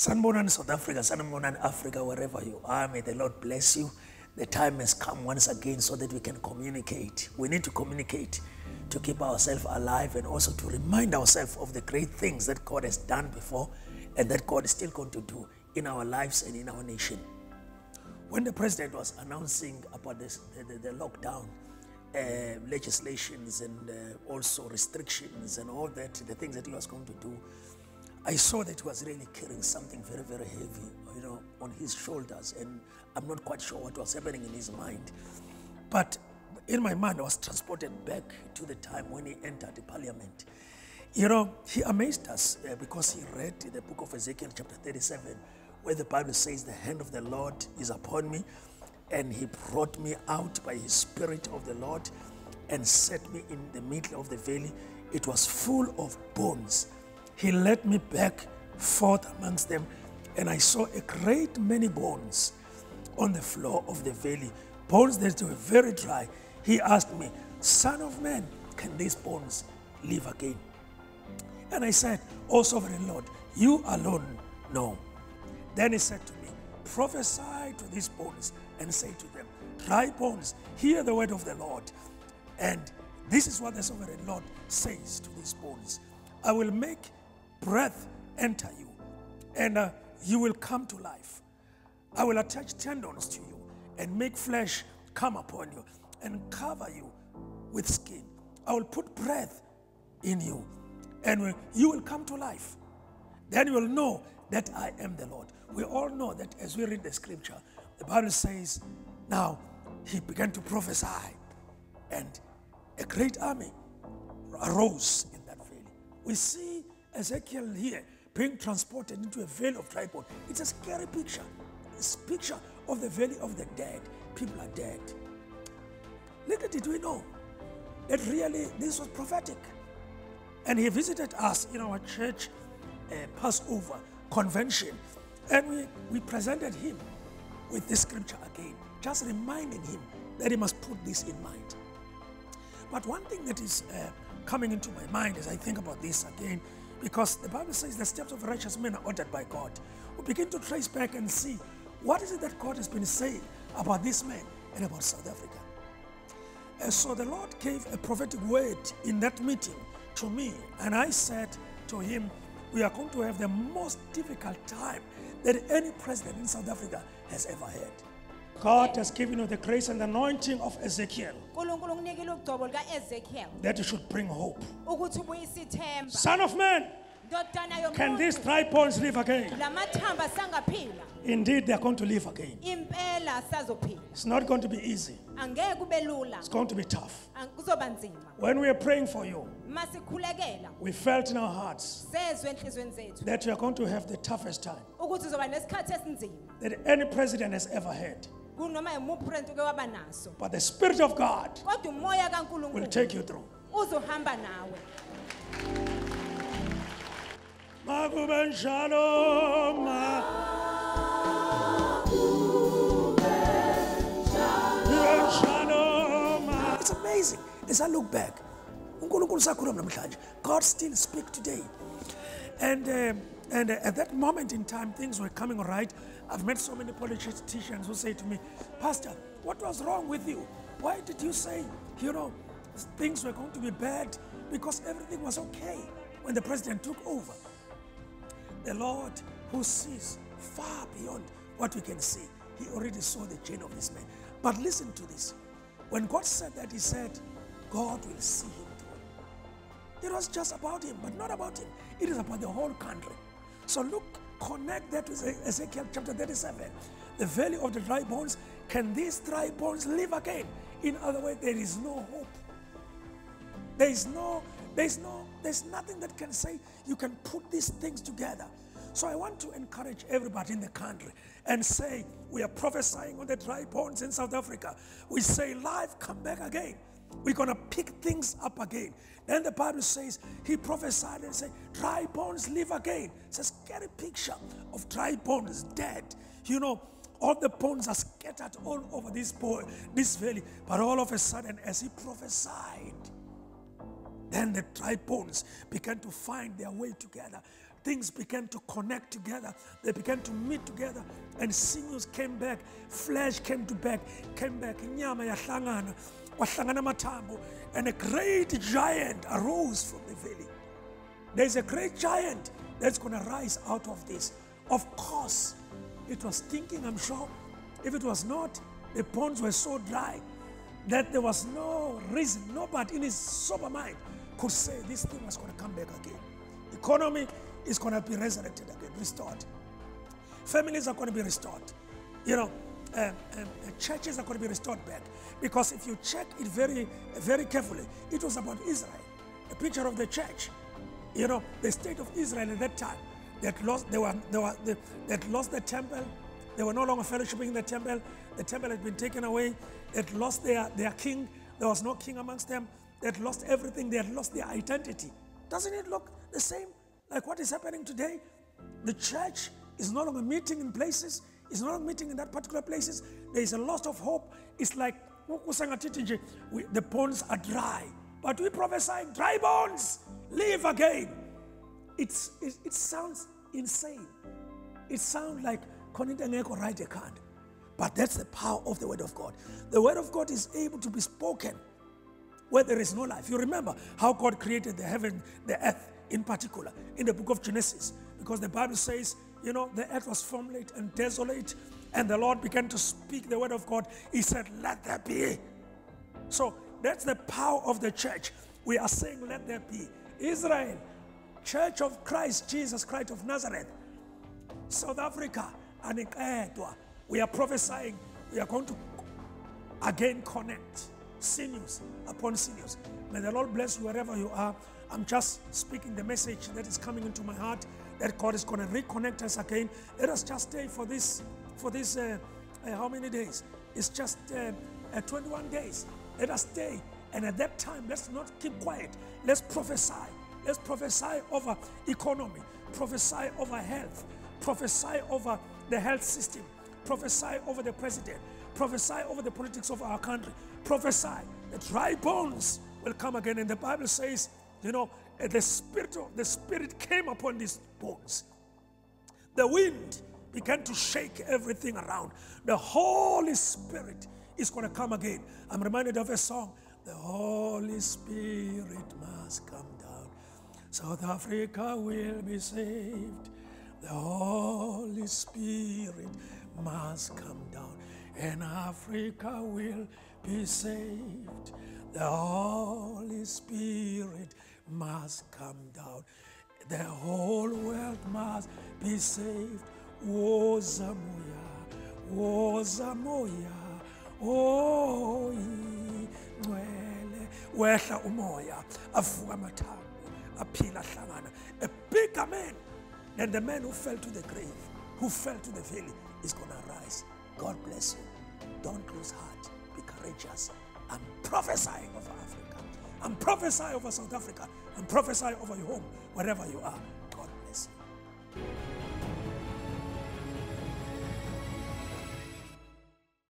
Sanbonan South Africa, Sanbonan Africa, wherever you are, may the Lord bless you. The time has come once again so that we can communicate. We need to communicate to keep ourselves alive and also to remind ourselves of the great things that God has done before and that God is still going to do in our lives and in our nation. When the president was announcing about this, the, the, the lockdown, uh, legislations and uh, also restrictions and all that, the things that he was going to do, I saw that he was really carrying something very, very heavy, you know, on his shoulders. And I'm not quite sure what was happening in his mind. But in my mind, I was transported back to the time when he entered the parliament. You know, he amazed us uh, because he read the book of Ezekiel, chapter 37, where the Bible says, The hand of the Lord is upon me, and he brought me out by his spirit of the Lord and set me in the middle of the valley. It was full of bones. He led me back forth amongst them, and I saw a great many bones on the floor of the valley, bones that were very dry. He asked me, Son of man, can these bones live again? And I said, O sovereign Lord, you alone know. Then he said to me, Prophesy to these bones and say to them, Dry bones, hear the word of the Lord. And this is what the sovereign Lord says to these bones I will make breath enter you, and uh, you will come to life. I will attach tendons to you and make flesh come upon you and cover you with skin. I will put breath in you and you will come to life. Then you will know that I am the Lord. We all know that as we read the scripture, the Bible says, now he began to prophesy, and a great army arose in that valley. We see Ezekiel here being transported into a valley of dry bones. It's a scary picture. It's a picture of the valley of the dead. People are dead. Little did we know that really this was prophetic. And he visited us in our church uh, Passover convention. And we, we presented him with this scripture again, just reminding him that he must put this in mind. But one thing that is uh, coming into my mind as I think about this again, because the Bible says the steps of righteous men are ordered by God. We begin to trace back and see what is it that God has been saying about this man and about South Africa. And so the Lord gave a prophetic word in that meeting to me, and I said to him, We are going to have the most difficult time that any president in South Africa has ever had. God has given you the grace and the anointing of Ezekiel unkulunkulu kunikile ugcobo lika-ezekiel that you should bring hope. ukuthi ubuyise ithemba Son of man, can these dry bones live again? la mathamba asangaphila Indeed, they are going to live again. It's not going to be easy, angeke kube lula. It's going to be tough. Ang- kuzoba nzima. When we are praying for you, we felt in our hearts sezwe enhliziyweni zethu. that you are going to have the toughest time ukuthi uzoba nesikhathi esinzima. that any president has ever had. Kunoma yimuphi upresident uke waba naso But the Spirit of God will take you through. Makube njalo, ma- Kube njalo, ma- It's amazing. As I look back, uNkulunkulu usakhuluma namhlanje. God still speaks today. And, um, and at that moment in time, things were coming right. I've met so many politicians who say to me, Pastor, what was wrong with you? Why did you say, you know, things were going to be bad? Because everything was okay when the president took over. The Lord who sees far beyond what we can see, He already saw the chain of this man. But listen to this. When God said that, He said, God will see him through. It was just about him, but not about him. It is about the whole country. So look, connect that with Ezekiel chapter 37. The valley of the dry bones. Can these dry bones live again? In other words, there is no hope. There is no, there's no, there's nothing that can say you can put these things together. So I want to encourage everybody in the country and say, we are prophesying on the dry bones in South Africa. We say, life come back again. We're gonna pick things up again. Then the Bible says he prophesied and said, dry bones live again. It's a scary picture of dry bones dead. You know, all the bones are scattered all over this boy, this valley. But all of a sudden, as he prophesied, then the dry bones began to find their way together. Things began to connect together. They began to meet together, and sinews came back, flesh came to back, came back. Inyama yahlangana, kwahlangana amathambo, and a great giant arose from the valley. There's a great giant that's going to rise out of this. Of course, it was thinking, I'm sure. If it was not, the ponds were so dry that there was no reason, nobody in his sober mind could say this thing was going to come back again. Economy is going to be resurrected again, restored. Families are going to be restored. You know, um, um, uh, churches are going to be restored back. Because if you check it very, very carefully, it was about Israel, a picture of the church. You know, the state of Israel at that time, that lost, they were, they were, they, that lost the temple. They were no longer fellowshipping in the temple. The temple had been taken away. They had lost their, their king. There was no king amongst them. They had lost everything. They had lost their identity. Doesn't it look the same like what is happening today? The church is no longer meeting in places, is no longer meeting in that particular places. There is a loss of hope. It's like the bones are dry. But we prophesy dry bones, live again. It's, it, it sounds insane. It sounds like right. But that's the power of the word of God. The word of God is able to be spoken where there is no life. You remember how God created the heaven, the earth in particular, in the book of Genesis, because the Bible says, you know, the earth was formless and desolate, and the Lord began to speak the word of God. He said, Let there be. So that's the power of the church. We are saying, Let there be. Israel, Church of Christ, Jesus Christ of Nazareth, South Africa, and. We are prophesying, we are going to again connect sinews upon sinews. May the Lord bless you wherever you are. I'm just speaking the message that is coming into my heart that God is going to reconnect us again. Let us just stay for this, for this, uh, uh, how many days? It's just uh, uh 21 days. Let us stay. And at that time, let's not keep quiet. Let's prophesy. Let's prophesy over economy, prophesy over health, prophesy over the health system, prophesy over the president, prophesy over the politics of our country, prophesy The dry bones will come again. And the Bible says, you know, the spirit of the spirit came upon these bones. The wind began to shake everything around. The Holy Spirit is going to come again. I'm reminded of a song. The Holy Spirit must come down. South Africa will be saved. The Holy Spirit must come down. And Africa will be saved. The Holy Spirit must come down. The whole world must be saved. Woza moya, woza moya, oh ingcwele. Wehla umoya, avuka amathambo, aphila ahlangana. A bigger man than the man who fell to the grave, who fell to the valley, is going to rise. God bless you. Don't lose heart. Be courageous. I'm prophesying over Africa. I'm prophesying over South Africa. I'm prophesying over your home, wherever you are.